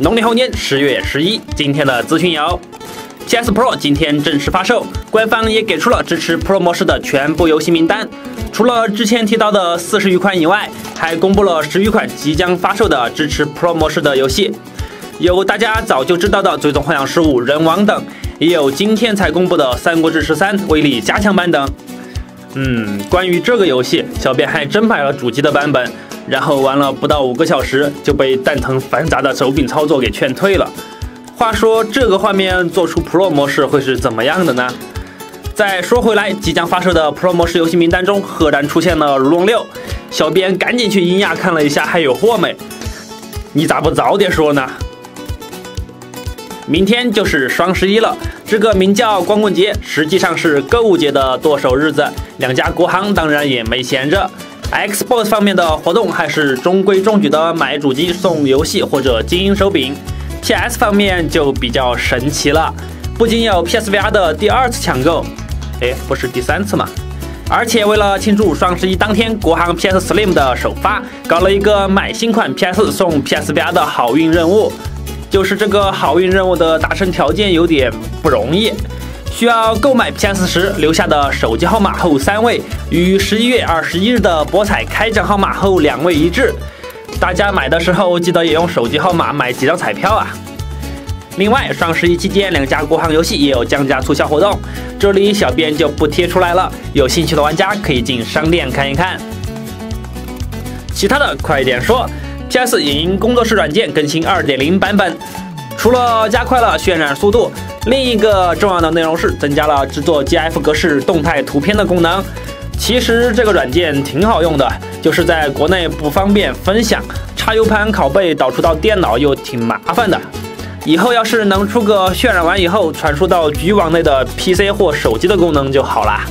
农历猴年十月十一，今天的资讯有：GS Pro 今天正式发售，官方也给出了支持 Pro 模式的全部游戏名单。除了之前提到的四十余款以外，还公布了十余款即将发售的支持 Pro 模式的游戏，有大家早就知道的《最终幻想十五》《人王》等，也有今天才公布的《三国志十三》威力加强版等。嗯，关于这个游戏，小编还真买了主机的版本。然后玩了不到五个小时，就被蛋疼繁杂的手柄操作给劝退了。话说这个画面做出 Pro 模式会是怎么样的呢？再说回来，即将发售的 Pro 模式游戏名单中，赫然出现了《如龙六》，小编赶紧去英亚看了一下，还有货没？你咋不早点说呢？明天就是双十一了，这个名叫光棍节，实际上是购物节的剁手日子，两家国行当然也没闲着。Xbox 方面的活动还是中规中矩的，买主机送游戏或者精英手柄。PS 方面就比较神奇了，不仅有 PSVR 的第二次抢购，哎，不是第三次吗？而且为了庆祝双十一当天国行 PS Slim 的首发，搞了一个买新款 PS 送 PSVR 的好运任务。就是这个好运任务的达成条件有点不容易。需要购买 PS 时留下的手机号码后三位与十一月二十一日的博彩开奖号码后两位一致。大家买的时候记得也用手机号码买几张彩票啊！另外，双十一期间两家国行游戏也有降价促销活动，这里小编就不贴出来了，有兴趣的玩家可以进商店看一看。其他的快点说，PS 影音工作室软件更新二点零版本，除了加快了渲染速度。另一个重要的内容是增加了制作 GIF 格式动态图片的功能。其实这个软件挺好用的，就是在国内不方便分享，插 U 盘拷贝导出到电脑又挺麻烦的。以后要是能出个渲染完以后传输到局网内的 PC 或手机的功能就好啦。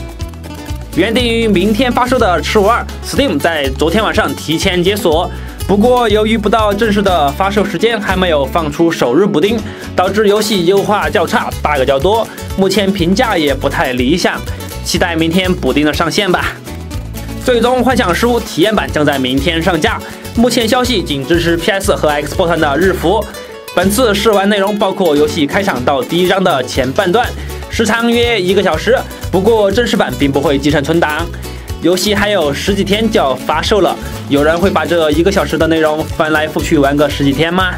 原定于明天发售的《赤武二》，Steam 在昨天晚上提前解锁。不过，由于不到正式的发售时间，还没有放出首日补丁，导致游戏优化较差，bug 较多，目前评价也不太理想。期待明天补丁的上线吧。最终幻想十五体验版将在明天上架，目前消息仅支持 PS 和 Xbox 的日服。本次试玩内容包括游戏开场到第一章的前半段，时长约一个小时。不过正式版并不会继承存档。游戏还有十几天就要发售了，有人会把这一个小时的内容翻来覆去玩个十几天吗？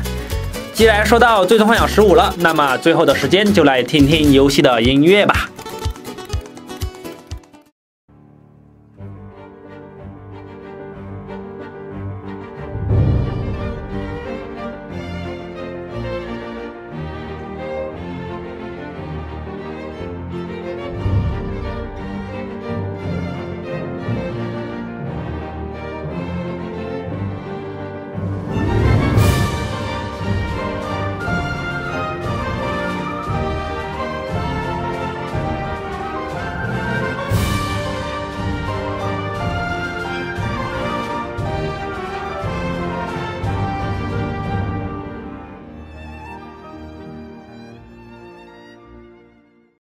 既然说到《最终幻想十五》了，那么最后的时间就来听听游戏的音乐吧。